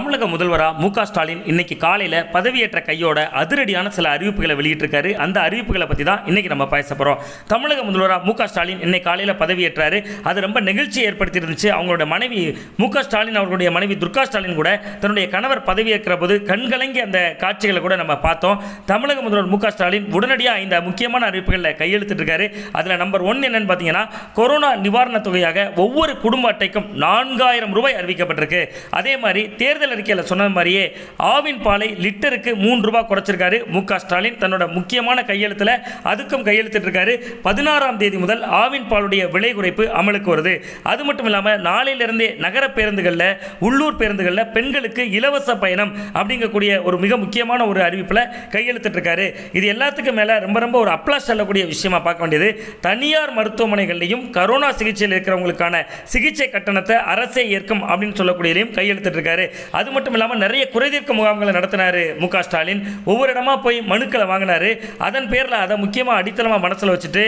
தமிழக முதல்வராக மு க ஸ்டாலின் இன்னைக்கு காலையில் பதவியேற்ற கையோட அதிரடியான சில அறிவிப்புகளை வெளியிட்டிருக்காரு. அந்த அறிவிப்புகளை பற்றி தான் இன்னைக்கு நம்ம பேச போகிறோம் தமிழக முதல்வரா மு க ஸ்டாலின் இன்னைக்கு காலையில் பதவியேற்றாரு. அது ரொம்ப நெகிழ்ச்சி ஏற்படுத்தி இருந்துச்சு அவங்களோட மனைவி மு க ஸ்டாலின் அவர்களுடைய மனைவி துர்கா ஸ்டாலின் கூட தன்னுடைய கணவர் பதவியேற்கிற போது கண்கலங்கி அந்த காட்சிகளை கூட நம்ம பார்த்தோம். தமிழக முதல்வர் மு க ஸ்டாலின் உடனடியாக இந்த முக்கியமான அறிவிப்புகளில் கையெழுத்திட்டிருக்காரு அதில் நம்பர் ஒன் என்னன்னு பார்த்தீங்கன்னா கொரோனா நிவாரணத் தொகையாக ஒவ்வொரு குடும்ப அட்டைக்கும் நான்காயிரம் ரூபாய் அறிவிக்கப்பட்டிருக்கு. அதே மாதிரி தேர்தல் அறிக்கையில் சொன்ன மாதிரியே ஆவின் பாலை லிட்டருக்கு மூன்று ரூபாய் குறைச்சிருக்காரு மு க ஸ்டாலின். தன்னோட முக்கியமான கையெழுத்தில் அதுக்கும் கையெழுத்திட்டிருக்காரு பதினாறாம் தேதி முதல் ஆவின் பாலுடைய விலை குறைப்பு அமலுக்கு வருது. அது மட்டும் இல்லாமல் நாளையிலிருந்தே நகர பேருந்துகளில் உள்ளூர் பேருந்துகளில் பெண்களுக்கு இலவச பயணம் அப்படிங்கக்கூடிய ஒரு மிக முக்கியமான ஒரு அறிவிப்பில் கையெழுத்திட்டிருக்காரு இது எல்லாத்துக்கும் மேலே ரொம்ப ரொம்ப ஒரு அப்ளாஸ் செல்லக்கூடிய விஷயமா பார்க்க வேண்டியது. தனியார் மருத்துவமனைகள்லையும் கரோனா சிகிச்சையில் இருக்கிறவங்களுக்கான சிகிச்சை கட்டணத்தை அரசே ஏற்கும் அப்படின்னு சொல்லக்கூடியதையும் கையெழுத்திட்டிருக்காரு அது மட்டும் இல்லாமல் நிறைய குறைதீர்க்க முகாம்களை நடத்தினார் மு க ஸ்டாலின். ஒவ்வொரு இடமா போய் மனுக்களை வாங்கினாரு. அதன் பேரில் அதை முக்கியமாக அடித்தளமாக மனசில் வச்சுட்டு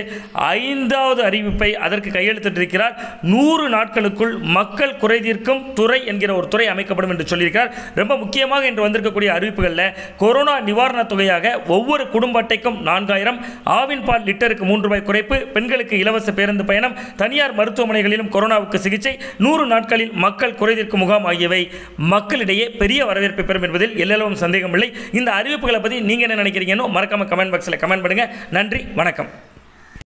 ஐந்தாவது அறிவிப்பை அதற்கு கையெழுத்திட்டிருக்கிறார் நூறு நாட்களுக்குள் மக்கள் குறைதீர்க்கும் துறை என்கிற ஒரு துறை அமைக்கப்படும் என்று சொல்லியிருக்கார். ரொம்ப முக்கியமாக இன்று வந்திருக்கக்கூடிய அறிவிப்புகளில் கொரோனா நிவாரணத் தொகையாக ஒவ்வொரு குடும்ப அட்டைக்கும் நான்காயிரம் ஆவின் பால் லிட்டருக்கு மூன்று ரூபாய் குறைப்பு பெண்களுக்கு இலவச பேருந்து பயணம் தனியார் மருத்துவமனைகளிலும் கொரோனாவுக்கு சிகிச்சை நூறு நாட்களில் மக்கள் குறைதீர்க்கும் முகாம் ஆகியவை மக்கள் மக்களிடையே பெரிய வரவேற்பை பெறும் என்பதில் எல்லளவும் சந்தேகமில்லை. இந்த அறிவிப்புகளை பற்றி நீங்கள் என்ன நினைக்கிறீங்கன்னு மறக்காம கமெண்ட் பாக்ஸில் கமெண்ட் பண்ணுங்கள் நன்றி வணக்கம்.